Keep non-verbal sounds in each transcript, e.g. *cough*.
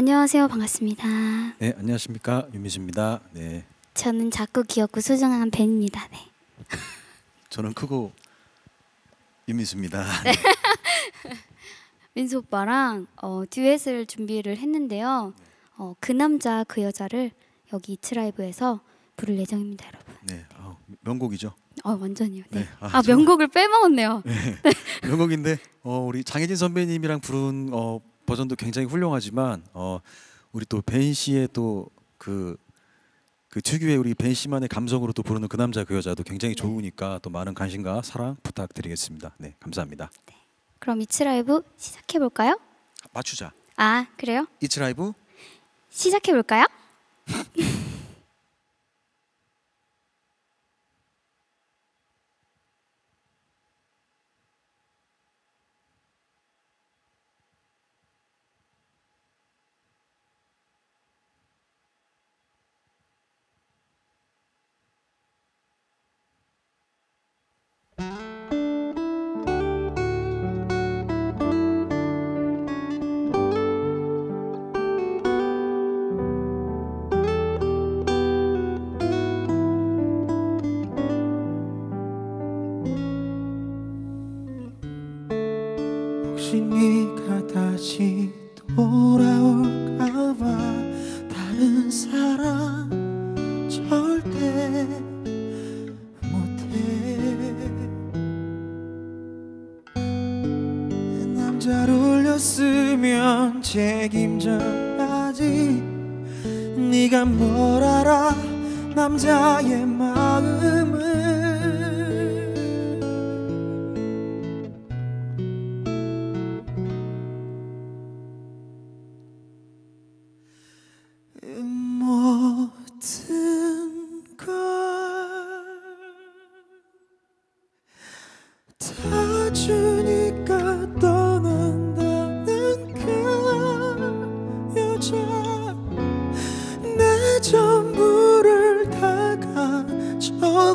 안녕하세요. 반갑습니다. 네, 안녕하십니까 윤미수입니다. 네, 저는 작고 귀엽고 소중한 벤입니다. 네. *laughs* 저는 크고 윤미수입니다. *laughs* 민수 오빠랑 어, 듀엣을 준비를 했는데요. 어, 그 남자 그 여자를 여기 이츠라이브에서 부를 예정입니다, 여러분. 네, 아, 명곡이죠. 어, 완전히요. 네. 네, 아, 아, 저- 명곡을 빼먹었네요. *laughs* 명곡인데 어, 우리 장혜진 선배님이랑 부른 어, 버전도 굉장히 훌륭하지만 어, 우리 또 벤 씨의 또그 그 특유의 우리 벤 씨만의 감성으로 또 부르는 그 남자 그 여자도 굉장히 좋으니까 또 많은 관심과 사랑 부탁드리겠습니다. 네, 감사합니다. 그럼 이츠 라이브 시작해 볼까요? 맞추자. 아, 그래요? 이츠 라이브 시작해 볼까요? *laughs* 혹시 네가 다시 돌아올까봐 다른 사람 절대 못해. 내 남자를 울렸으면 책임져야지. 네가 뭘 알아? 남자의 마음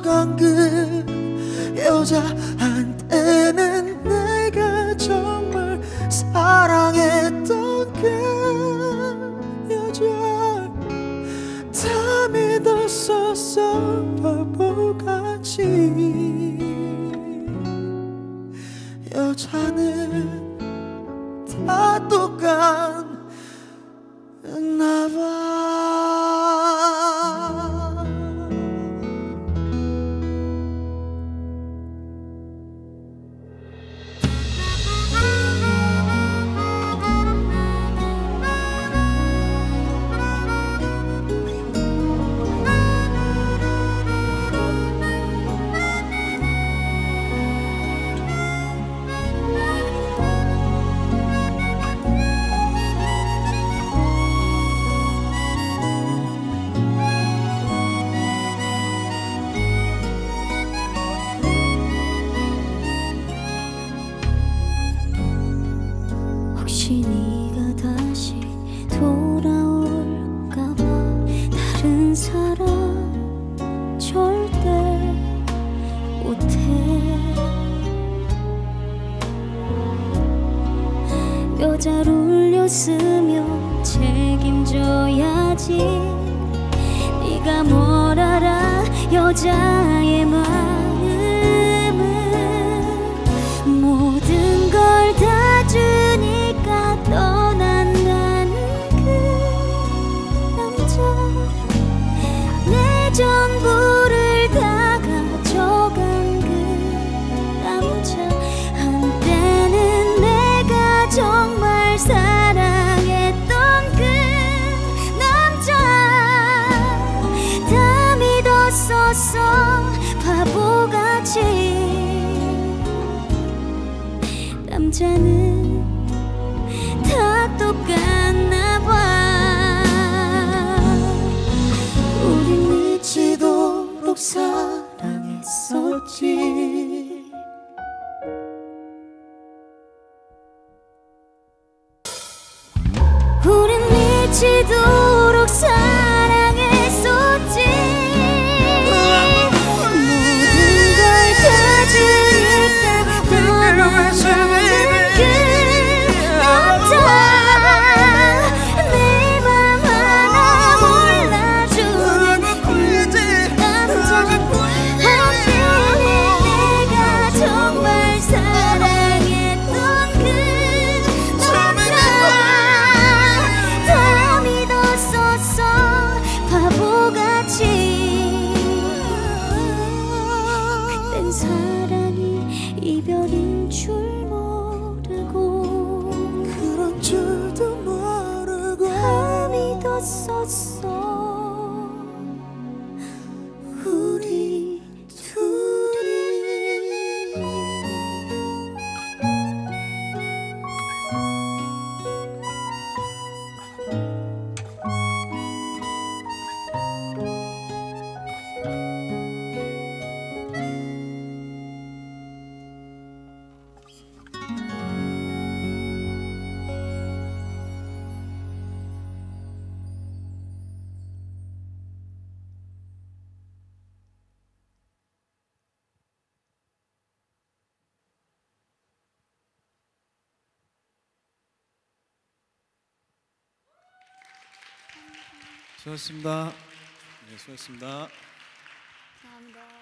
가져간 그 여자한테는 내가 정말 사랑 여자는 다 똑같나 봐 여자를 울렸으면 책임져야지. 네가 뭘 알아? 여자의 마 바보같이. 남자는 다 똑같나 봐. 우린 미치도록 사랑했었지. 우린 미치도록 一表定春。 수고하셨습니다. 네, 수고하셨습니다. 감사합니다.